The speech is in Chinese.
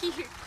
Here.